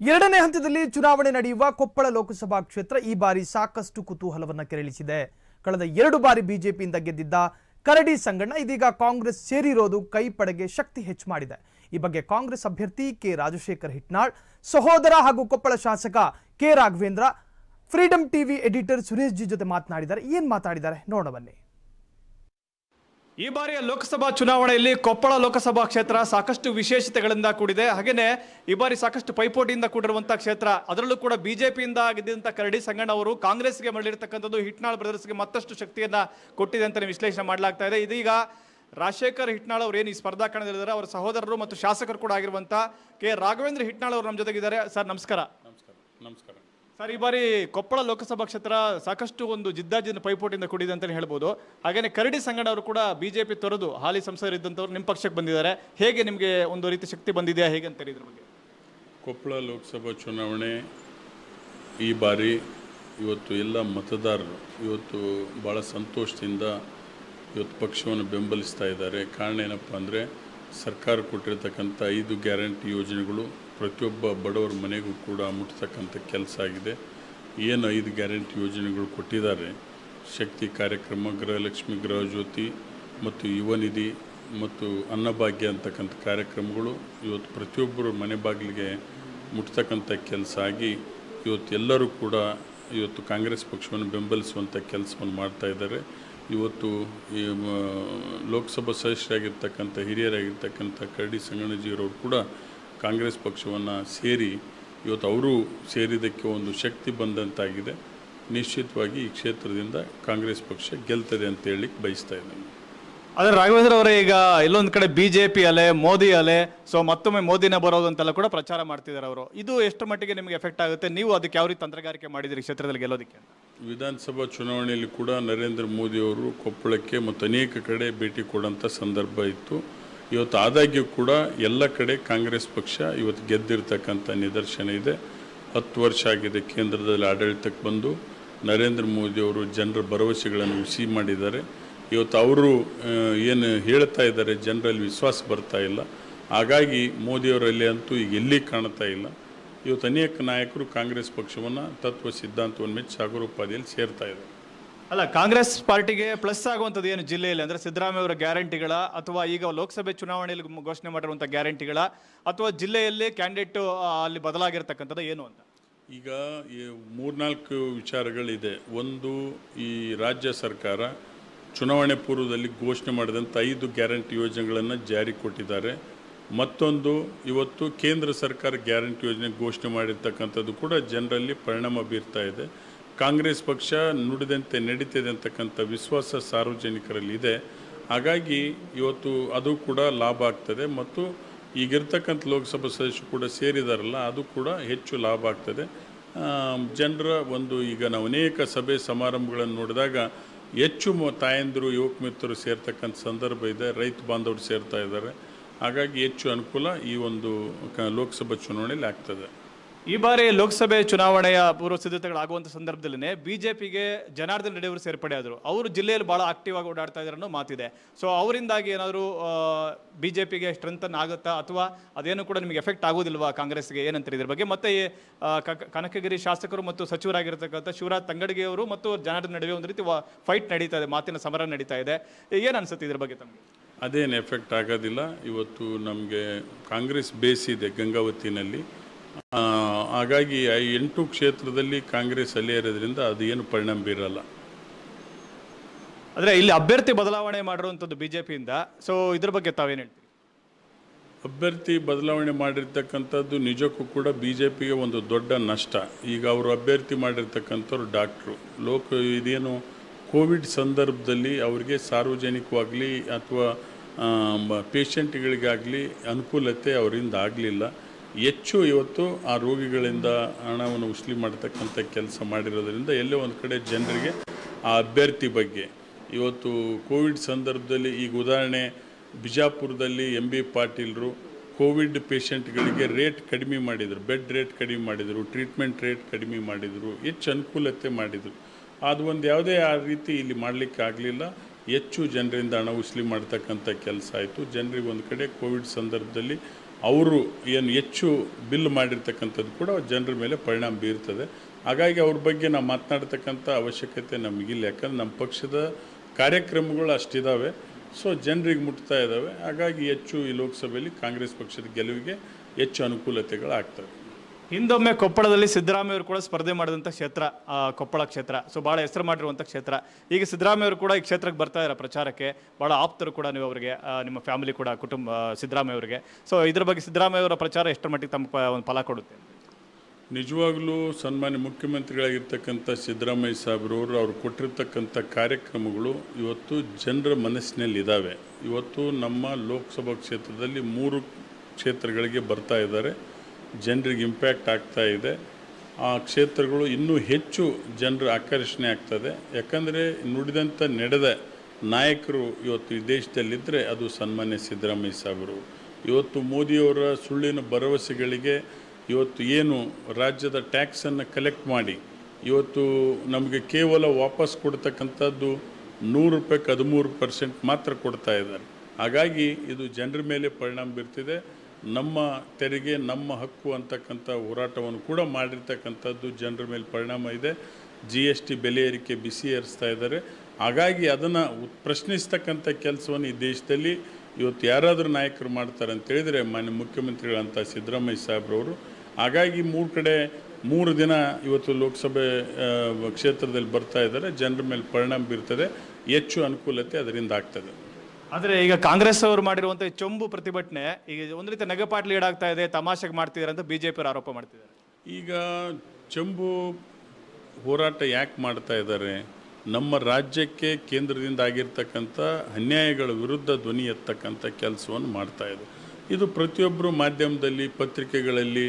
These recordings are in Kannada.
ಎರಡನೇ ಹಂತದಲ್ಲಿ ಚುನಾವಣೆ ನಡೆಯುವ ಕೊಪ್ಪಳ ಲೋಕಸಭಾ ಕ್ಷೇತ್ರ ಈ ಬಾರಿ ಸಾಕಷ್ಟು ಕುತೂಹಲವನ್ನು ಕೆರಳಿಸಿದೆ. ಕಳೆದ ಎರಡು ಬಾರಿ ಬಿಜೆಪಿಯಿಂದ ಗೆದ್ದಿದ್ದ ಕರಡಿ ಸಂಗಣ್ಣ ಇದೀಗ ಕಾಂಗ್ರೆಸ್ ಸೇರಿರೋದು ಕೈ ಪಡೆಗೆ ಶಕ್ತಿ ಹೆಚ್ಚು ಮಾಡಿದೆ. ಈ ಬಗ್ಗೆ ಕಾಂಗ್ರೆಸ್ ಅಭ್ಯರ್ಥಿ ಕೆ ರಾಜಶೇಖರ್ ಹಿಟ್ನಾಳ್, ಸಹೋದರ ಹಾಗೂ ಕೊಪ್ಪಳ ಶಾಸಕ K Raghavendra, Freedom TV editor Suresh ji ಜೊತೆ ಮಾತನಾಡಿದ್ದಾರೆ. ಏನ್ ಮಾತಾಡಿದ್ದಾರೆ? ಬನ್ನಿ ಈ ಬಾರಿಯ ಲೋಕಸಭಾ ಚುನಾವಣೆಯಲ್ಲಿ ಕೊಪ್ಪಳ ಲೋಕಸಭಾ ಕ್ಷೇತ್ರ ಸಾಕಷ್ಟು ವಿಶೇಷತೆಗಳಿಂದ ಕೂಡಿದೆ. ಹಾಗೆಯೇ ಈ ಬಾರಿ ಸಾಕಷ್ಟು ಪೈಪೋಟಿಯಿಂದ ಕೂಡಿರುವಂತಹ ಕ್ಷೇತ್ರ, ಅದರಲ್ಲೂ ಕೂಡ ಬಿಜೆಪಿಯಿಂದ ಆಗಿದ್ದಂಥ ಕರಡಿ ಸಂಗಣ್ಣ ಅವರು ಕಾಂಗ್ರೆಸ್ಗೆ ಮರಳಿರ್ತಕ್ಕಂಥದ್ದು ಹಿಟ್ನಾಳ್ ಬ್ರದರ್ಸ್ಗೆ ಮತ್ತಷ್ಟು ಶಕ್ತಿಯನ್ನ ಕೊಟ್ಟಿದೆ ಅಂತ ವಿಶ್ಲೇಷಣೆ ಮಾಡಲಾಗ್ತಾ ಇದೆ. ಇದೀಗ ರಾಜಶೇಖರ್ ಹಿಟ್ನಾಳ್ ಅವರು ಏನು ಈ ಸ್ಪರ್ಧಾ ಕಣದಲ್ಲಿದ್ದಾರೆ, ಅವರ ಸಹೋದರರು ಮತ್ತು ಶಾಸಕರು ಕೂಡ ಆಗಿರುವಂತ ಕೆ. ರಾಘವೇಂದ್ರ ಹಿಟ್ನಾಳ್ ಅವರು ನಮ್ಮ ಜೊತೆಗಿದ್ದಾರೆ. ಸರ್, ನಮಸ್ಕಾರ. ನಮಸ್ಕಾರ. ನಮಸ್ಕಾರ. ಸರ್, ಈ ಬಾರಿ ಕೊಪ್ಪಳ ಲೋಕಸಭಾ ಕ್ಷೇತ್ರ ಸಾಕಷ್ಟು ಒಂದು ಜಿದ್ದಾಜಿದ್ದ ಪೈಪೋಟಿಯಿಂದ ಕೂಡಿದೆ ಅಂತಲೇ ಹೇಳ್ಬೋದು. ಹಾಗೇನೆ ಕರಡಿ ಸಂಗಡ ಅವರು ಕೂಡ ಬಿಜೆಪಿ ತೊರೆದು ಹಾಲಿ ಸಂಸದರಿದ್ದಂಥವ್ರು ನಿಮ್ಮ ಪಕ್ಷಕ್ಕೆ ಬಂದಿದ್ದಾರೆ. ಹೇಗೆ ನಿಮಗೆ ಒಂದು ರೀತಿ ಶಕ್ತಿ ಬಂದಿದೆಯಾ? ಹೇಗೆ ಅಂತಾರೆ ಇದ್ರ ಬಗ್ಗೆ. ಕೊಪ್ಪಳ ಲೋಕಸಭಾ ಚುನಾವಣೆ ಈ ಬಾರಿ ಇವತ್ತು ಎಲ್ಲ ಮತದಾರರು ಇವತ್ತು ಭಾಳ ಸಂತೋಷದಿಂದ ಇವತ್ತು ಪಕ್ಷವನ್ನು ಬೆಂಬಲಿಸ್ತಾ ಇದ್ದಾರೆ. ಕಾರಣ ಏನಪ್ಪ ಅಂದರೆ ಸರ್ಕಾರ ಕೊಟ್ಟಿರ್ತಕ್ಕಂಥ ಐದು ಗ್ಯಾರಂಟಿ ಯೋಜನೆಗಳು ಪ್ರತಿಯೊಬ್ಬ ಬಡವರ ಮನೆಗೂ ಕೂಡ ಮುಟ್ತಕ್ಕಂಥ ಕೆಲಸ ಆಗಿದೆ. ಏನು ಐದು ಗ್ಯಾರಂಟಿ ಯೋಜನೆಗಳು ಕೊಟ್ಟಿದ್ದಾರೆ. ಶಕ್ತಿ ಕಾರ್ಯಕ್ರಮ, ಗೃಹಲಕ್ಷ್ಮಿ, ಗೃಹ ಜ್ಯೋತಿ ಮತ್ತು ಯುವ ನಿಧಿ ಮತ್ತು ಅನ್ನಭಾಗ್ಯ ಅಂತಕ್ಕಂಥ ಕಾರ್ಯಕ್ರಮಗಳು ಇವತ್ತು ಪ್ರತಿಯೊಬ್ಬರು ಮನೆ ಬಾಗಿಲಿಗೆ ಮುಟ್ತಕ್ಕಂಥ ಕೆಲಸ ಆಗಿ ಇವತ್ತು ಎಲ್ಲರೂ ಕೂಡ ಇವತ್ತು ಕಾಂಗ್ರೆಸ್ ಪಕ್ಷವನ್ನು ಬೆಂಬಲಿಸುವಂಥ ಕೆಲಸವನ್ನು ಮಾಡ್ತಾ ಇದ್ದಾರೆ. ಇವತ್ತು ಈ ಲೋಕಸಭಾ ಸದಸ್ಯರಾಗಿರ್ತಕ್ಕಂಥ ಹಿರಿಯರಾಗಿರ್ತಕ್ಕಂಥ ಕರಡಿ ಸಂಗಣಜಿಯವರು ಕೂಡ ಕಾಂಗ್ರೆಸ್ ಪಕ್ಷವನ್ನು ಸೇರಿ ಇವತ್ತು ಅವರು ಸೇರಿದ್ದಕ್ಕೆ ಒಂದು ಶಕ್ತಿ ಬಂದಂತಾಗಿದೆ. ನಿಶ್ಚಿತವಾಗಿ ಈ ಕ್ಷೇತ್ರದಿಂದ ಕಾಂಗ್ರೆಸ್ ಪಕ್ಷ ಗೆಲ್ತದೆ ಅಂತ ಹೇಳಲಿಕ್ಕೆ ಬಯಸ್ತಾ ಇದ್ದೇನೆ. ಆದರೆ ರಾಘವೇಂದ್ರ ಅವರೇ ಈಗ ಇಲ್ಲೊಂದು ಕಡೆ ಪಿ ಅಲೆ ಮೋದಿ ಅಲೆ ಸೊ ಮತ್ತೊಮ್ಮೆ ಮೋದಿನೇ ಬರೋದು ಅಂತೆಲ್ಲ ಕೂಡ ಪ್ರಚಾರ ಮಾಡ್ತಿದ್ದಾರೆ ಅವರು. ಇದು ಎಷ್ಟು ಮಟ್ಟಿಗೆ ನಿಮಗೆ ಎಫೆಕ್ಟ್ ಆಗುತ್ತೆ? ನೀವು ಅದಕ್ಕೆ ಯಾವ ರೀತಿ ತಂತ್ರಗಾರಿಕೆ ಮಾಡಿದಿರಿ ಕ್ಷೇತ್ರದಲ್ಲಿ ಗೆಲ್ಲೋದಕ್ಕೆ ವಿಧಾನಸಭಾ ಚುನಾವಣೆಯಲ್ಲಿ ಕೂಡ ನರೇಂದ್ರ ಮೋದಿಯವರು ಕೊಪ್ಪಳಕ್ಕೆ ಮತ್ತು ಅನೇಕ ಕಡೆ ಭೇಟಿ ಕೊಡೋಂಥ ಸಂದರ್ಭ ಇತ್ತು. ಇವತ್ತು ಆದಾಗ್ಯೂ ಕೂಡ ಎಲ್ಲ ಕಡೆ ಕಾಂಗ್ರೆಸ್ ಪಕ್ಷ ಇವತ್ತು ಗೆದ್ದಿರ್ತಕ್ಕಂಥ ನಿದರ್ಶನ ಇದೆ. ಹತ್ತು ವರ್ಷ ಆಗಿದೆ ಕೇಂದ್ರದಲ್ಲಿ ಆಡಳಿತಕ್ಕೆ ಬಂದು. ನರೇಂದ್ರ ಮೋದಿಯವರು ಜನರ ಭರವಸೆಗಳನ್ನು ಹುಸಿ ಮಾಡಿದ್ದಾರೆ. ಇವತ್ತು ಅವರು ಏನು ಹೇಳ್ತಾ ಇದ್ದಾರೆ ಜನರಲ್ಲಿ ವಿಶ್ವಾಸ ಬರ್ತಾ ಇಲ್ಲ. ಹಾಗಾಗಿ ಮೋದಿಯವರಲ್ಲಿ ಅಂತೂ ಈಗ ಎಲ್ಲಿ ಕಾಣ್ತಾ ಇಲ್ಲ. ಇವತ್ತು ಅನೇಕ ನಾಯಕರು ಕಾಂಗ್ರೆಸ್ ಪಕ್ಷವನ್ನು ತತ್ವ ಸಿದ್ಧಾಂತವನ್ನು ಮೆಚ್ಚಿ ಸಾಗರೋಪಾದಿಯಲ್ಲಿ ಸೇರ್ತಾ ಇದ್ದಾರೆ. ಅಲ್ಲ, ಕಾಂಗ್ರೆಸ್ ಪಾರ್ಟಿಗೆ ಪ್ಲಸ್ ಆಗುವಂಥದ್ದು ಏನು ಜಿಲ್ಲೆಯಲ್ಲಿ? ಅಂದರೆ ಸಿದ್ದರಾಮಯ್ಯ ಅವರ ಗ್ಯಾರಂಟಿಗಳ ಅಥವಾ ಈಗ ಲೋಕಸಭೆ ಚುನಾವಣೆಯಲ್ಲಿ ಘೋಷಣೆ ಮಾಡಿರುವಂಥ ಗ್ಯಾರಂಟಿಗಳ ಅಥವಾ ಜಿಲ್ಲೆಯಲ್ಲಿ ಕ್ಯಾಂಡಿಡೇಟ್ ಅಲ್ಲಿ ಬದಲಾಗಿರ್ತಕ್ಕಂಥದ್ದು ಏನು ಅಂತ? ಈಗ ಈ ಮೂರ್ನಾಲ್ಕು ವಿಚಾರಗಳಿದೆ. ಒಂದು, ಈ ರಾಜ್ಯ ಸರ್ಕಾರ ಚುನಾವಣೆ ಪೂರ್ವದಲ್ಲಿ ಘೋಷಣೆ ಮಾಡಿದಂಥ ಐದು ಗ್ಯಾರಂಟಿ ಯೋಜನೆಗಳನ್ನು ಜಾರಿ ಕೊಟ್ಟಿದ್ದಾರೆ. ಮತ್ತೊಂದು, ಇವತ್ತು ಕೇಂದ್ರ ಸರ್ಕಾರ ಗ್ಯಾರಂಟಿ ಯೋಜನೆ ಘೋಷಣೆ ಮಾಡಿರ್ತಕ್ಕಂಥದ್ದು ಕೂಡ ಜನರಲ್ಲಿ ಪರಿಣಾಮ ಬೀರ್ತಾ ಇದೆ. ಕಾಂಗ್ರೆಸ್ ಪಕ್ಷ ನುಡಿದಂತೆ ನಡೀತಿದೆ ಅಂತಕ್ಕಂಥ ವಿಶ್ವಾಸ ಸಾರ್ವಜನಿಕರಲ್ಲಿ ಇದೆ. ಹಾಗಾಗಿ ಇವತ್ತು ಅದು ಕೂಡ ಲಾಭ ಆಗ್ತದೆ ಮತ್ತು ಈಗಿರ್ತಕ್ಕಂಥ ಲೋಕಸಭಾ ಸದಸ್ಯರು ಕೂಡ ಸೇರಿದಾರಲ್ಲ, ಅದು ಕೂಡ ಹೆಚ್ಚು ಲಾಭ ಆಗ್ತದೆ. ಜನರ ಒಂದು ಈಗ ನಾವು ಅನೇಕ ಸಭೆ ಸಮಾರಂಭಗಳನ್ನು ನೋಡಿದಾಗ ಹೆಚ್ಚು ತಾಯಂದಿರು, ಯುವಕ ಮಿತ್ರರು ಸೇರ್ತಕ್ಕಂಥ ಸಂದರ್ಭ ಇದೆ, ರೈತ ಬಾಂಧವರು ಸೇರ್ತಾ ಇದ್ದಾರೆ. ಹಾಗಾಗಿ ಹೆಚ್ಚು ಅನುಕೂಲ ಈ ಒಂದು ಲೋಕಸಭಾ ಚುನಾವಣೆಯಲ್ಲಿ ಆಗ್ತದೆ. ಈ ಬಾರಿ ಲೋಕಸಭೆ ಚುನಾವಣೆಯ ಪೂರ್ವ ಸಿದ್ಧತೆಗಳಾಗುವಂಥ ಸಂದರ್ಭದಲ್ಲೇ ಬಿಜೆಪಿಗೆ ಜನಾರ್ದನ್ ರೆಡ್ಡಿ ಅವರು ಸೇರ್ಪಡೆ ಆದರು. ಅವರು ಜಿಲ್ಲೆಯಲ್ಲಿ ಬಹಳ ಆಕ್ಟಿವ್ ಆಗಿ ಓಡಾಡ್ತಾ ಇದ್ದಾರೆ ಅನ್ನೋ ಮಾತಿದೆ. ಸೊ ಅವರಿಂದಾಗಿ ಏನಾದರೂ ಬಿಜೆಪಿಗೆ ಸ್ಟ್ರೆಂಥನ್ ಆಗುತ್ತಾ ಅಥವಾ ಅದೇನು ಕೂಡ ನಿಮಗೆ ಎಫೆಕ್ಟ್ ಆಗೋದಿಲ್ವಾ ಕಾಂಗ್ರೆಸ್ಗೆ ಏನಂತಾರೆ ಇದ್ರ ಬಗ್ಗೆ? ಮತ್ತೆ ಕನಕಗಿರಿ ಶಾಸಕರು ಮತ್ತು ಸಚಿವರಾಗಿರ್ತಕ್ಕಂಥ ಶಿವರಾಜ್ ತಂಗಡಿಗೆ ಅವರು ಮತ್ತು ಜನಾರ್ದನ್ ನಡುವೆ ಒಂದು ರೀತಿ ಫೈಟ್ ನಡೀತಾ ಇದೆ, ಮಾತಿನ ಸಮರ ನಡೀತಾ ಇದೆ. ಏನು ಅನ್ಸುತ್ತೆ ಇದ್ರ ಬಗ್ಗೆ ತಮಗೆ? ಅದೇನು ಎಫೆಕ್ಟ್ ಆಗೋದಿಲ್ಲ. ಇವತ್ತು ನಮಗೆ ಕಾಂಗ್ರೆಸ್ ಬೇಸ್ ಇದೆ ಗಂಗಾವತಿನಲ್ಲಿ. ಹಾಗಾಗಿ ಆ ಎಂಟು ಕ್ಷೇತ್ರದಲ್ಲಿ ಕಾಂಗ್ರೆಸ್ ಅಲ್ಲೇ ಇರೋದ್ರಿಂದ ಅದು ಏನು ಪರಿಣಾಮ ಬೀರಲ್ಲ. ಆದರೆ ಇಲ್ಲಿ ಅಭ್ಯರ್ಥಿ ಬದಲಾವಣೆ ಮಾಡಿರುವಂಥದ್ದು ಪಿಯಿಂದ ಸೊ ಇದ್ರ ಬಗ್ಗೆ ತಾವೇನು ಹೇಳ್ತೀವಿ ಅಭ್ಯರ್ಥಿ ಬದಲಾವಣೆ ಮಾಡಿರ್ತಕ್ಕಂಥದ್ದು ನಿಜಕ್ಕೂ ಕೂಡ ಬಿ ಜೆ ಪಿಗೆ ಒಂದು ದೊಡ್ಡ ನಷ್ಟ. ಈಗ ಅವರು ಅಭ್ಯರ್ಥಿ ಮಾಡಿರ್ತಕ್ಕಂಥವ್ರು ಡಾಕ್ಟ್ರು. ಲೋಕ ಇದೇನು ಕೋವಿಡ್ ಸಂದರ್ಭದಲ್ಲಿ ಅವರಿಗೆ ಸಾರ್ವಜನಿಕವಾಗಲಿ ಅಥವಾ ಪೇಷಂಟ್ಗಳಿಗಾಗಲಿ ಅನುಕೂಲತೆ ಅವರಿಂದ ಆಗಲಿಲ್ಲ. ಹೆಚ್ಚು ಇವತ್ತು ಆ ರೋಗಿಗಳಿಂದ ಹಣವನ್ನು ಉಸ್ಲಿ ಮಾಡತಕ್ಕಂಥ ಕೆಲಸ ಮಾಡಿರೋದರಿಂದ ಎಲ್ಲೋ ಒಂದು ಕಡೆ ಜನರಿಗೆ ಆ ಅಭ್ಯರ್ಥಿ ಬಗ್ಗೆ. ಇವತ್ತು ಕೋವಿಡ್ ಸಂದರ್ಭದಲ್ಲಿ ಈಗ ಉದಾಹರಣೆ, ಬಿಜಾಪುರದಲ್ಲಿ ಎಂ ಬಿ ಪಾಟೀಲ್ರು ಕೋವಿಡ್ ಪೇಷಂಟ್ಗಳಿಗೆ ರೇಟ್ ಕಡಿಮೆ ಮಾಡಿದರು, ಬೆಡ್ ರೇಟ್ ಕಡಿಮೆ ಮಾಡಿದರು, ಟ್ರೀಟ್ಮೆಂಟ್ ರೇಟ್ ಕಡಿಮೆ ಮಾಡಿದರು, ಹೆಚ್ಚು ಅನುಕೂಲತೆ ಮಾಡಿದರು. ಅದು ಒಂದು ಯಾವುದೇ ಆ ರೀತಿ ಇಲ್ಲಿ ಮಾಡಲಿಕ್ಕೆ ಆಗಲಿಲ್ಲ. ಹೆಚ್ಚು ಜನರಿಂದ ಹಣ ಉಸ್ಲಿ ಮಾಡ್ತಕ್ಕಂಥ ಕೆಲಸ ಆಯಿತು. ಜನರಿಗೆ ಒಂದು ಕಡೆ ಕೋವಿಡ್ ಸಂದರ್ಭದಲ್ಲಿ ಅವರು ಏನು ಹೆಚ್ಚು ಬಿಲ್ ಮಾಡಿರ್ತಕ್ಕಂಥದ್ದು ಕೂಡ ಜನರ ಮೇಲೆ ಪರಿಣಾಮ ಬೀರ್ತದೆ. ಹಾಗಾಗಿ ಅವ್ರ ಬಗ್ಗೆ ನಾವು ಮಾತನಾಡ್ತಕ್ಕಂಥ ಅವಶ್ಯಕತೆ ನಮಗಿಲ್ಲ. ಯಾಕಂದ್ರೆ ನಮ್ಮ ಪಕ್ಷದ ಕಾರ್ಯಕ್ರಮಗಳು ಅಷ್ಟಿದ್ದಾವೆ ಸೊ ಜನರಿಗೆ ಮುಟ್ತಾ ಇದ್ದಾವೆ ಹಾಗಾಗಿ ಹೆಚ್ಚು ಈ ಲೋಕಸಭೆಯಲ್ಲಿ ಕಾಂಗ್ರೆಸ್ ಪಕ್ಷದ ಗೆಲುವಿಗೆ ಹೆಚ್ಚು ಅನುಕೂಲತೆಗಳಾಗ್ತವೆ ಹಿಂದೊಮ್ಮೆ ಕೊಪ್ಪಳದಲ್ಲಿ ಸಿದ್ದರಾಮಯ್ಯ ಅವರು ಕೂಡ ಸ್ಪರ್ಧೆ ಮಾಡಿದಂಥ ಕ್ಷೇತ್ರ ಕೊಪ್ಪಳ ಕ್ಷೇತ್ರ. ಸೊ ಭಾಳ ಹೆಸರು ಮಾಡಿರುವಂಥ ಕ್ಷೇತ್ರ. ಈಗ ಸಿದ್ದರಾಮಯ್ಯ ಅವರು ಕೂಡ ಈ ಕ್ಷೇತ್ರಕ್ಕೆ ಬರ್ತಾ ಇದ್ದಾರೆ ಪ್ರಚಾರಕ್ಕೆ ಭಾಳ ಆಪ್ತರು ಕೂಡ ನೀವು ಅವರಿಗೆ ನಿಮ್ಮ ಫ್ಯಾಮಿಲಿ ಕೂಡ, ಕುಟುಂಬ ಸಿದ್ದರಾಮಯ್ಯ ಅವರಿಗೆ ಸೊ ಇದ್ರ ಬಗ್ಗೆ ಸಿದ್ದರಾಮಯ್ಯ ಅವರ ಪ್ರಚಾರ ಎಷ್ಟರ ಮಟ್ಟಿಗೆ ತಮ್ಮ ಒಂದು ಫಲ ಕೊಡುತ್ತೆ? ನಿಜವಾಗಲೂ ಸನ್ಮಾನ್ಯ ಮುಖ್ಯಮಂತ್ರಿಗಳಾಗಿರ್ತಕ್ಕಂಥ ಸಿದ್ದರಾಮಯ್ಯ ಸಾಹೇಬ್ರವರು ಅವರು ಕೊಟ್ಟಿರ್ತಕ್ಕಂಥ ಕಾರ್ಯಕ್ರಮಗಳು ಇವತ್ತು ಜನರ ಮನಸ್ಸಿನಲ್ಲಿ ಇದ್ದಾವೆ ಇವತ್ತು ನಮ್ಮ ಲೋಕಸಭಾ ಕ್ಷೇತ್ರದಲ್ಲಿ ಮೂರು ಕ್ಷೇತ್ರಗಳಿಗೆ ಬರ್ತಾ ಇದ್ದಾರೆ. ಜನರಿಗೆ ಇಂಪ್ಯಾಕ್ಟ್ ಆಗ್ತಾ ಇದೆ. ಆ ಕ್ಷೇತ್ರಗಳು ಇನ್ನೂ ಹೆಚ್ಚು ಜನರ ಆಕರ್ಷಣೆ ಆಗ್ತದೆ. ಯಾಕಂದರೆ ನುಡಿದಂಥ ನಡೆದ ನಾಯಕರು ಇವತ್ತು ಈ ದೇಶದಲ್ಲಿದ್ದರೆ ಅದು ಸನ್ಮಾನ್ಯ ಸಿದ್ದರಾಮಯ್ಯ ಸಾಹೇಬರು. ಇವತ್ತು ಮೋದಿಯವರ ಸುಳ್ಳಿನ ಭರವಸೆಗಳಿಗೆ ಇವತ್ತು ಏನು ರಾಜ್ಯದ ಟ್ಯಾಕ್ಸನ್ನು ಕಲೆಕ್ಟ್ ಮಾಡಿ, ಇವತ್ತು ನಮಗೆ ಕೇವಲ ವಾಪಸ್ ಕೊಡ್ತಕ್ಕಂಥದ್ದು ನೂರು ರೂಪಾಯಿಗೆ ಹದಿಮೂರು ಪರ್ಸೆಂಟ್ ಮಾತ್ರ ಕೊಡ್ತಾ ಇದ್ದಾರೆ. ಹಾಗಾಗಿ ಇದು ಜನರ ಮೇಲೆ ಪರಿಣಾಮ ಬೀರ್ತಿದೆ. ನಮ್ಮ ತೆರಿಗೆ, ನಮ್ಮ ಹಕ್ಕು ಅಂತಕ್ಕಂಥ ಹೋರಾಟವನ್ನು ಕೂಡ ಮಾಡಿರ್ತಕ್ಕಂಥದ್ದು ಜನರ ಮೇಲೆ ಪರಿಣಾಮ ಇದೆ. ಜಿ ಎಸ್ ಟಿ ಬೆಲೆ ಏರಿಕೆ ಬಿಸಿ ಏರಿಸ್ತಾ ಇದ್ದಾರೆ. ಹಾಗಾಗಿ ಅದನ್ನು ಪ್ರಶ್ನಿಸ್ತಕ್ಕಂಥ ಕೆಲಸವನ್ನು ಈ ದೇಶದಲ್ಲಿ ಇವತ್ತು ಯಾರಾದರೂ ನಾಯಕರು ಮಾಡ್ತಾರೆ ಅಂತ ಹೇಳಿದರೆ ಮಾನ್ಯ ಮುಖ್ಯಮಂತ್ರಿಗಳಂತ ಸಿದ್ದರಾಮಯ್ಯ ಸಾಹೇಬ್ರವರು. ಹಾಗಾಗಿ ಮೂರು ಕಡೆ ಮೂರು ದಿನ ಇವತ್ತು ಲೋಕಸಭೆ ಕ್ಷೇತ್ರದಲ್ಲಿ ಬರ್ತಾ ಇದ್ದಾರೆ. ಜನರ ಮೇಲೆ ಪರಿಣಾಮ ಬೀರ್ತದೆ. ಹೆಚ್ಚು ಅನುಕೂಲತೆ ಅದರಿಂದ ಆಗ್ತದೆ. ಆದರೆ ಈಗ ಕಾಂಗ್ರೆಸ್ ಅವರು ಮಾಡಿರುವಂಥ ಚೊಂಬು ಪ್ರತಿಭಟನೆ, ಈಗ ಒಂದು ರೀತಿ ನಗೆಪಾಟ್ಲು ಈಡಾಗ್ತಾ ಇದೆ, ತಮಾಷೆಗೆ ಮಾಡ್ತಿದ್ದಾರೆ ಅಂತ ಬಿಜೆಪಿ ಆರೋಪ ಮಾಡ್ತಿದ್ದಾರೆ ಈಗ ಚಂಬು ಹೋರಾಟ ಯಾಕೆ ಮಾಡ್ತಾ ಇದ್ದಾರೆ ನಮ್ಮ ರಾಜ್ಯಕ್ಕೆ ಕೇಂದ್ರದಿಂದ ಆಗಿರ್ತಕ್ಕಂಥ ಅನ್ಯಾಯಗಳ ವಿರುದ್ಧ ಧ್ವನಿ ಎತ್ತಕ್ಕಂಥ ಕೆಲಸವನ್ನು ಮಾಡ್ತಾ ಇದೆ. ಇದು ಪ್ರತಿಯೊಬ್ಬರು ಮಾಧ್ಯಮದಲ್ಲಿ, ಪತ್ರಿಕೆಗಳಲ್ಲಿ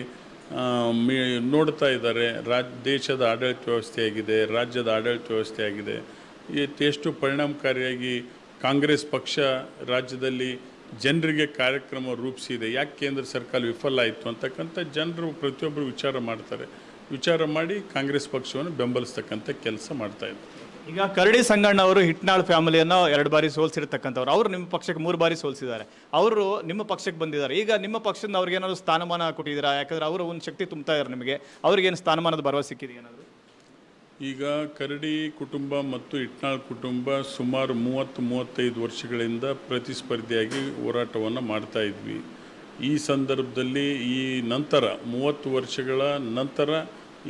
ಮೀ, ನೋಡ್ತಾ ಇದ್ದಾರೆ ರಾಜ್, ದೇಶದ ಆಡಳಿತ ವ್ಯವಸ್ಥೆಯಾಗಿದೆ ರಾಜ್ಯದ ಆಡಳಿತ ವ್ಯವಸ್ಥೆ ಆಗಿದೆ. ಎಷ್ಟು ಪರಿಣಾಮಕಾರಿಯಾಗಿ ಕಾಂಗ್ರೆಸ್ ಪಕ್ಷ ರಾಜ್ಯದಲ್ಲಿ ಜನರಿಗೆ ಕಾರ್ಯಕ್ರಮ ರೂಪಿಸಿದೆ. ಯಾಕೆ ಕೇಂದ್ರ ಸರ್ಕಾರ ವಿಫಲ ಆಯಿತು ಅಂತಕ್ಕಂಥ ಜನರು ಪ್ರತಿಯೊಬ್ಬರು ವಿಚಾರ ಮಾಡ್ತಾರೆ. ವಿಚಾರ ಮಾಡಿ ಕಾಂಗ್ರೆಸ್ ಪಕ್ಷವನ್ನು ಬೆಂಬಲಿಸ್ತಕ್ಕಂಥ ಕೆಲಸ ಮಾಡ್ತಾ ಇದ್ದರು. ಈಗ ಕರಡಿ ಸಂಗಣ್ಣ ಅವರು ಹಿಟ್ನಾಳ್ ಫ್ಯಾಮಿಲಿಯನ್ನು ಎರಡು ಬಾರಿ ಸೋಲ್ಸಿರ್ತಕ್ಕಂಥವ್ರು. ಅವರು ನಿಮ್ಮ ಪಕ್ಷಕ್ಕೆ ಮೂರು ಬಾರಿ ಸೋಲ್ಸಿದ್ದಾರೆ. ಅವರು ನಿಮ್ಮ ಪಕ್ಷಕ್ಕೆ ಬಂದಿದ್ದಾರೆ. ಈಗ ನಿಮ್ಮ ಪಕ್ಷದಿಂದ ಅವ್ರಿಗೆ ಏನಾದ್ರು ಸ್ಥಾನಮಾನ ಕೊಟ್ಟಿದ್ದೀರಾ? ಯಾಕಂದ್ರೆ ಅವರು ಒಂದು ಶಕ್ತಿ ತುಂಬ್ತಾ ಇದ್ದಾರೆ ನಿಮಗೆ. ಅವ್ರಿಗೇನು ಸ್ಥಾನಮಾನದ ಭರವಸೆ ಸಿಕ್ಕಿದೆ ಏನಾದ್ರು ಈಗ ಕರಡಿ ಕುಟುಂಬ ಮತ್ತು ಇಟ್ನಾಳ್ ಕುಟುಂಬ ಸುಮಾರು ಮೂವತ್ತು ಮೂವತ್ತೈದು ವರ್ಷಗಳಿಂದ ಪ್ರತಿಸ್ಪರ್ಧಿಯಾಗಿ ಹೋರಾಟವನ್ನು ಮಾಡ್ತಾ ಇದ್ವಿ. ಈ ಸಂದರ್ಭದಲ್ಲಿ ಈ ನಂತರ ಮೂವತ್ತು ವರ್ಷಗಳ ನಂತರ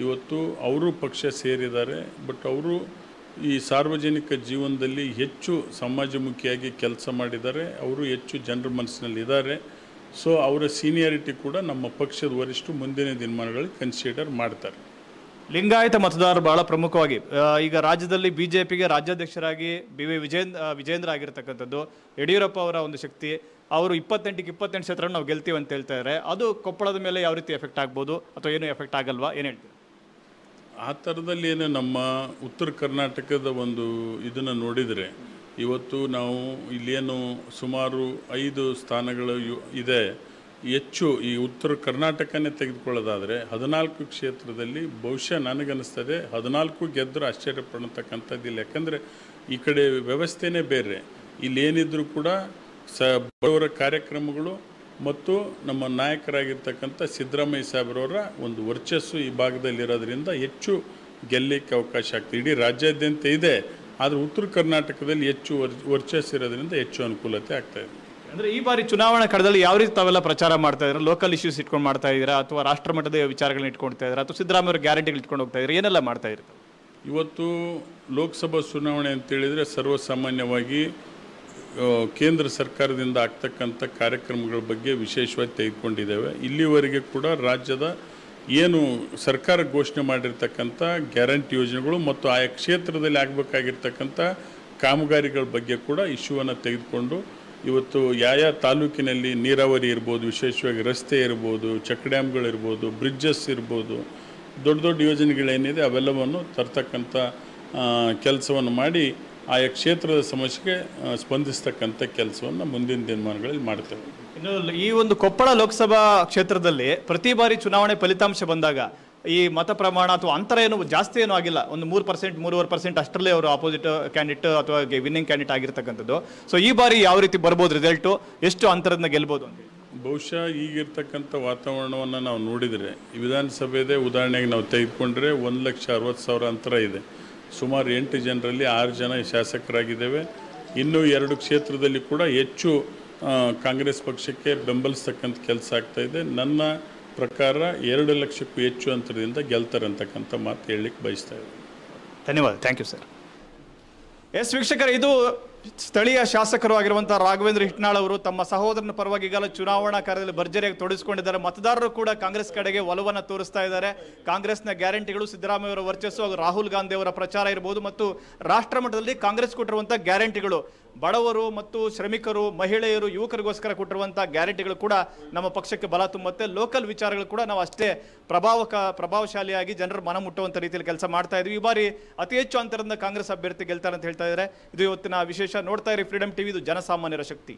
ಇವತ್ತು ಅವರು ಪಕ್ಷ ಸೇರಿದ್ದಾರೆ. ಬಟ್ ಅವರು ಈ ಸಾರ್ವಜನಿಕ ಜೀವನದಲ್ಲಿ ಹೆಚ್ಚು ಸಮಾಜಮುಖಿಯಾಗಿ ಕೆಲಸ ಮಾಡಿದ್ದಾರೆ. ಅವರು ಹೆಚ್ಚು ಜನರ ಮನಸ್ಸಿನಲ್ಲಿ ಇದ್ದಾರೆ ಸೊ, ಅವರ ಸೀನಿಯಾರಿಟಿ ಕೂಡ ನಮ್ಮ ಪಕ್ಷದ ವರಿಷ್ಠ ಮುಂದಿನ ದಿನಮಾನಗಳಲ್ಲಿ ಕನ್ಸಿಡರ್ ಮಾಡ್ತಾರೆ. ಲಿಂಗಾಯತ ಮತದಾರರು ಬಹಳ ಪ್ರಮುಖವಾಗಿ ಈಗ ರಾಜ್ಯದಲ್ಲಿ ಬಿಜೆಪಿಗೆ ರಾಜ್ಯಾಧ್ಯಕ್ಷರಾಗಿ ಬಿ ವಿ ವಿಜೇಂದ್ರ ವಿಜೇಂದ್ರ ಆಗಿರ್ತಕ್ಕಂಥದ್ದು. ಯಡಿಯೂರಪ್ಪ ಅವರ ಒಂದು ಶಕ್ತಿ. ಅವರು ಇಪ್ಪತ್ತೆಂಟಿಗೆ ಇಪ್ಪತ್ತೆಂಟು ಕ್ಷೇತ್ರ ನಾವು ಗೆಲ್ತೀವಿ ಅಂತ ಹೇಳ್ತಾ ಇದ್ದಾರೆ ಅದು ಕೊಪ್ಪಳದ ಮೇಲೆ ಯಾವ ರೀತಿ ಎಫೆಕ್ಟ್ ಆಗ್ಬೋದು ಅಥವಾ ಏನು ಎಫೆಕ್ಟ್ ಆಗಲ್ವಾ? ಏನು ಹೇಳ್ತೀವಿ ಆ ಥರದಲ್ಲಿ ಏನು ನಮ್ಮ ಉತ್ತರ ಕರ್ನಾಟಕದ ಒಂದು ಇದನ್ನು ನೋಡಿದರೆ, ಇವತ್ತು ನಾವು ಇಲ್ಲೇನು ಸುಮಾರು ಐದು ಸ್ಥಾನಗಳು ಇದೆ. ಹೆಚ್ಚು ಈ ಉತ್ತರ ಕರ್ನಾಟಕನೇ ತೆಗೆದುಕೊಳ್ಳೋದಾದರೆ ಹದಿನಾಲ್ಕು ಕ್ಷೇತ್ರದಲ್ಲಿ ಬಹುಶಃ ನನಗನ್ನಿಸ್ತದೆ ಹದಿನಾಲ್ಕು ಗೆದ್ದರೂ ಆಶ್ಚರ್ಯ ಪಡತಕ್ಕಂಥದ್ದಿಲ್ಲ ಯಾಕಂದರೆ ಈ ಕಡೆ ವ್ಯವಸ್ಥೆನೇ ಬೇರೆ. ಇಲ್ಲೇನಿದ್ರೂ ಕೂಡ ಸ ಬಡವರ ಕಾರ್ಯಕ್ರಮಗಳು ಮತ್ತು ನಮ್ಮ ನಾಯಕರಾಗಿರ್ತಕ್ಕಂಥ ಸಿದ್ದರಾಮಯ್ಯ ಸಾಹೇಬ್ರವರ ಒಂದು ವರ್ಚಸ್ಸು ಈ ಭಾಗದಲ್ಲಿರೋದ್ರಿಂದ ಹೆಚ್ಚು ಗೆಲ್ಲಕ್ಕೆ ಅವಕಾಶ ಆಗ್ತದೆ. ಇಡೀ ರಾಜ್ಯಾದ್ಯಂತ ಇದೆ. ಆದರೆ ಉತ್ತರ ಕರ್ನಾಟಕದಲ್ಲಿ ಹೆಚ್ಚು ವರ್ ವರ್ಚಸ್ಸು ಇರೋದ್ರಿಂದ ಹೆಚ್ಚು ಅನುಕೂಲತೆ ಆಗ್ತಾಯಿದೆ ಅಂದ್ರೆ ಈ ಬಾರಿ ಚುನಾವಣಾ ಕಡದಲ್ಲಿ ಯಾವ ರೀತಿ ತಾವೆಲ್ಲ ಪ್ರಚಾರ ಮಾಡ್ತಾ ಇದ್ದೀರಾ? ಲೋಕಲ್ ಇಶ್ಯೂಸ್ ಇಟ್ಕೊಂಡು ಮಾಡ್ತಾ ಇದ್ದೀರಾ? ಅಥವಾ ರಾಷ್ಟ್ರ ಮಟ್ಟದ ವಿಚಾರಗಳನ್ನ ಇಟ್ಕೊಳ್ತಾ ಇದ್ದೀರಾ? ಅಥವಾ ಸಿದ್ದರಾಮಯ್ಯ ಗ್ಯಾರಂಟಿಗಳು ಇಟ್ಕೊಂಡು ಹೋಗ್ತಾ ಇದ್ದೀರಾ? ಏನೆಲ್ಲ ಮಾಡ್ತಾ ಇರ್ತಾರೆ ಇವತ್ತು ಲೋಕಸಭಾ ಚುನಾವಣೆ ಅಂತೇಳಿದರೆ ಸರ್ವಸಾಮಾನ್ಯವಾಗಿ ಕೇಂದ್ರ ಸರ್ಕಾರದಿಂದ ಆಗ್ತಕ್ಕಂಥ ಕಾರ್ಯಕ್ರಮಗಳ ಬಗ್ಗೆ ವಿಶೇಷವಾಗಿ ತೆಗೆದುಕೊಂಡಿದ್ದೇವೆ. ಇಲ್ಲಿವರೆಗೆ ಕೂಡ ರಾಜ್ಯದ ಏನು ಸರ್ಕಾರ ಘೋಷಣೆ ಮಾಡಿರ್ತಕ್ಕಂಥ ಗ್ಯಾರಂಟಿ ಯೋಜನೆಗಳು ಮತ್ತು ಆಯಾ ಕ್ಷೇತ್ರದಲ್ಲಿ ಆಗಬೇಕಾಗಿರ್ತಕ್ಕಂಥ ಕಾಮಗಾರಿಗಳ ಬಗ್ಗೆ ಕೂಡ ಇಶ್ಯೂವನ್ನು ತೆಗೆದುಕೊಂಡು ಇವತ್ತು ಯಾವ ತಾಲೂಕಿನಲ್ಲಿ ನೀರಾವರಿ ಇರ್ಬೋದು, ವಿಶೇಷವಾಗಿ ರಸ್ತೆ ಇರ್ಬೋದು ಚೆಕ್ ಡ್ಯಾಮ್ಗಳಿರ್ಬೋದು ಬ್ರಿಡ್ಜಸ್ ಇರ್ಬೋದು, ದೊಡ್ಡ ದೊಡ್ಡ ಯೋಜನೆಗಳೇನಿದೆ ಅವೆಲ್ಲವನ್ನು ತರ್ತಕ್ಕಂಥ ಕೆಲಸವನ್ನು ಮಾಡಿ ಆಯಾ ಕ್ಷೇತ್ರದ ಸಮಸ್ಯೆಗೆ ಸ್ಪಂದಿಸ್ತಕ್ಕಂಥ ಕೆಲಸವನ್ನು ಮುಂದಿನ ದಿನಮಾನಗಳಲ್ಲಿ ಮಾಡ್ತೇವೆ. ಇನ್ನು ಈ ಒಂದು ಕೊಪ್ಪಳ ಲೋಕಸಭಾ ಕ್ಷೇತ್ರದಲ್ಲಿ ಪ್ರತಿ ಬಾರಿ ಚುನಾವಣೆ ಫಲಿತಾಂಶ ಬಂದಾಗ ಈ ಮತ ಪ್ರಮಾಣ ಅಥವಾ ಅಂತರ ಏನು ಜಾಸ್ತಿ ಏನೂ ಆಗಿಲ್ಲ. ಒಂದು ಮೂರು ಪರ್ಸೆಂಟ್ ಮೂರುವರೆ ಪರ್ಸೆಂಟ್ ಅಷ್ಟರಲ್ಲೇ ಅವರು ಆಪೋಸಿಟ್ ಕ್ಯಾಂಡಿಟ್ ಅಥವಾ ವಿನ್ನಿಂಗ್ ಕ್ಯಾಂಡಿಟ್ ಆಗಿರ್ತಕ್ಕಂಥದ್ದು. ಸೊ ಈ ಬಾರಿ ಯಾವ ರೀತಿ ಬರ್ಬೋದು ರಿಸಲ್ಟು ಎಷ್ಟು ಅಂತರದಿಂದ ಗೆಲ್ಬೋದು ಅಂತ ಬಹುಶಃ ಈಗಿರ್ತಕ್ಕಂಥ ವಾತಾವರಣವನ್ನು ನಾವು ನೋಡಿದರೆ ವಿಧಾನಸಭೆದೇ ಉದಾಹರಣೆಗೆ ನಾವು ತೆಗೆದುಕೊಂಡ್ರೆ ಒಂದು ಲಕ್ಷ ಅರವತ್ತು ಸಾವಿರ ಅಂತರ ಇದೆ. ಸುಮಾರು ಎಂಟು ಜನರಲ್ಲಿ ಆರು ಜನ ಶಾಸಕರಾಗಿದ್ದೇವೆ. ಇನ್ನೂ ಎರಡು ಕ್ಷೇತ್ರದಲ್ಲಿ ಕೂಡ ಹೆಚ್ಚು ಕಾಂಗ್ರೆಸ್ ಪಕ್ಷಕ್ಕೆ ಬೆಂಬಲಿಸ್ತಕ್ಕಂಥ ಕೆಲಸ ಆಗ್ತಾ ಇದೆ. ನನ್ನ ಪ್ರಕಾರ ಎರಡು ಲಕ್ಷಕ್ಕೂ ಹೆಚ್ಚು ಅಂತರದಿಂದ ಗೆಲ್ತಾರೆ ಅಂತಕ್ಕಂಥ ಮಾತು ಹೇಳಲಿಕ್ಕೆ ಬಯಸ್ತಾ ಇದ್ದೀನಿ. ಧನ್ಯವಾದ. Thank you sir. ಎಸ್, ವೀಕ್ಷಕರ, ಇದು ಸ್ಥಳೀಯ ಶಾಸಕರು ಆಗಿರುವಂತಹ ರಾಘವೇಂದ್ರ ಹಿಟ್ನಾಳ್ ಅವರು ತಮ್ಮ ಸಹೋದರನ ಪರವಾಗಿ ಈಗಾಗಲೇ ಚುನಾವಣಾ ಕಾರ್ಯದಲ್ಲಿ ಭರ್ಜರಿಯಾಗಿ ತೊಡಗಿಸಿಕೊಂಡಿದ್ದಾರೆ. ಮತದಾರರು ಕೂಡ ಕಾಂಗ್ರೆಸ್ ಕಡೆಗೆ ಒಲವನ್ನು ತೋರಿಸ್ತಾ ಇದ್ದಾರೆ. ಕಾಂಗ್ರೆಸ್ನ ಗ್ಯಾರಂಟಿಗಳು ಸಿದ್ದರಾಮಯ್ಯ ಅವರ ವರ್ಚಸ್ಸು ಹಾಗೂ ರಾಹುಲ್ ಗಾಂಧಿ ಅವರ ಪ್ರಚಾರ ಇರಬಹುದು ಮತ್ತು ರಾಷ್ಟ್ರ ಮಟ್ಟದಲ್ಲಿ ಕಾಂಗ್ರೆಸ್ ಕೊಟ್ಟಿರುವಂಥ ಗ್ಯಾರಂಟಿಗಳು. ಬಡವರು ಮತ್ತು ಶ್ರಮಿಕರು, ಮಹಿಳೆಯರು, ಯುವಕರಿಗೋಸ್ಕರ ಕೊಟ್ಟಿರುವಂತಹ ಗ್ಯಾರಂಟಿಗಳು ಕೂಡ ನಮ್ಮ ಪಕ್ಷಕ್ಕೆ ಬಲ ತುಂಬುತ್ತೆ. ಲೋಕಲ್ ವಿಚಾರಗಳು ಕೂಡ ನಾವು ಅಷ್ಟೇ ಪ್ರಭಾವಕ, ಪ್ರಭಾವಶಾಲಿಯಾಗಿ ಜನರು ಮನ ಮುಟ್ಟುವಂಥ ರೀತಿಯಲ್ಲಿ ಕೆಲಸ ಮಾಡ್ತಾ ಇದ್ವಿ ಈ ಬಾರಿ ಅತಿ ಹೆಚ್ಚು ಅಂತರದಿಂದ ಕಾಂಗ್ರೆಸ್ ಅಭ್ಯರ್ಥಿ ಗೆಲ್ತಾರೆ ಅಂತ ಹೇಳ್ತಾ ಇದ್ದಾರೆ. ಇದು ಇವತ್ತಿನ ವಿಶೇಷ ನೋಡ್ತಾ ಇರಿ ಫ್ರೀಡಮ್ ಟಿವಿ ಇದು ಜನಸಾಮಾನ್ಯರ ಶಕ್ತಿ.